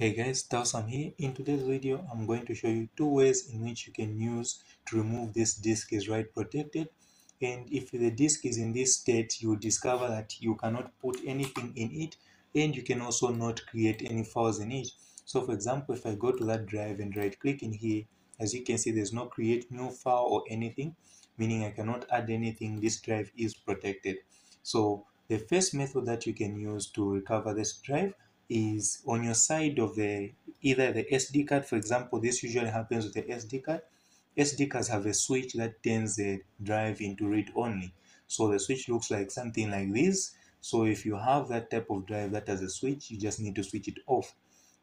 Hey guys, Tawsam here. In today's video, I'm going to show you two ways in which you can use to remove this disk is write protected. And if the disk is in this state, you discover that you cannot put anything in it and you can also not create any files in it. So for example, if I go to that drive and right click in here, as you can see, there's no create new file or anything, meaning I cannot add anything. This drive is protected. So the first method that you can use to recover this drive is on your side of the either the SD card, for example, this usually happens with the SD card. SD cards have a switch that turns the drive into read only. So the switch looks like something like this. So if you have that type of drive that has a switch, you just need to switch it off.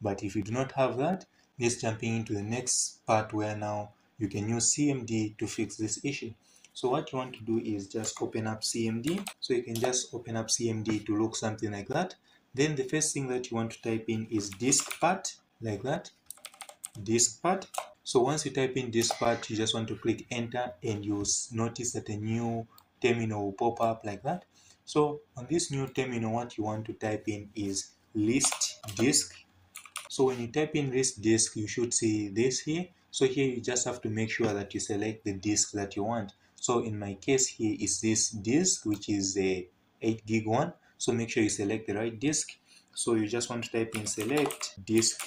But if you do not have that, let's jumping into the next part where now you can use CMD to fix this issue. So what you want to do is just open up CMD. So you can just open up CMD to look something like that. Then the first thing that you want to type in is diskpart, like that, diskpart. So once you type in diskpart, you just want to click enter and you'll notice that a new terminal will pop up like that. So on this new terminal, what you want to type in is list disk. So when you type in list disk, you should see this here. So here you just have to make sure that you select the disk that you want. So in my case here is this disk, which is a 8 gig one so make sure you select the right disk so you just want to type in select disk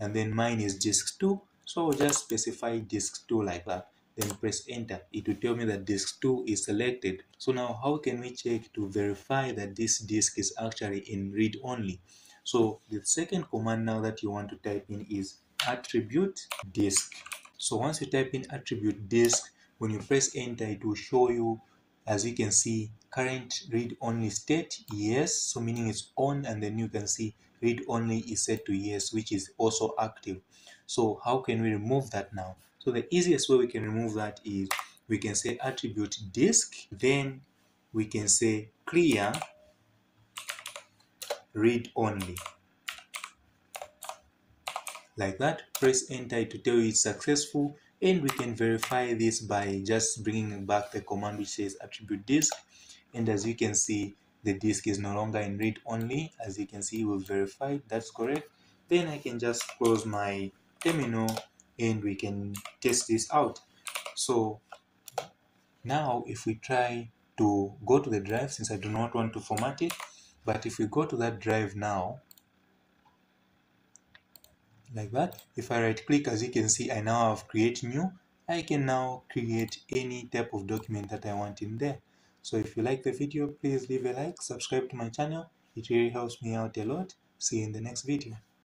and then mine is disk 2 so just specify disk 2 like that. Then press enter. It will tell me that disk 2 is selected. So now how can we check to verify that this disk is actually in read only? So the second command now that you want to type in is attribute disk so once you type in attribute disk when you press enter it will show you as you can see current read only state yes so meaning it's on and then you can see read only is set to yes which is also active. So how can we remove that now? So the easiest way we can remove that is we can say attribute disk then we can say clear read only. Like that press enter to tell you it's successful and we can verify this by just bringing back the command which says attribute disk. And as you can see the disk is no longer in read only. As you can see we've verified. That's correct. Then I can just close my terminal and we can test this out. So now if we try to go to the drive since I do not want to format it but if we go to that drive now like that. If I right click as you can see I now have create new. I can now create any type of document that I want in there. So if you like the video please leave a like subscribe to my channel. It really helps me out a lot. See you in the next video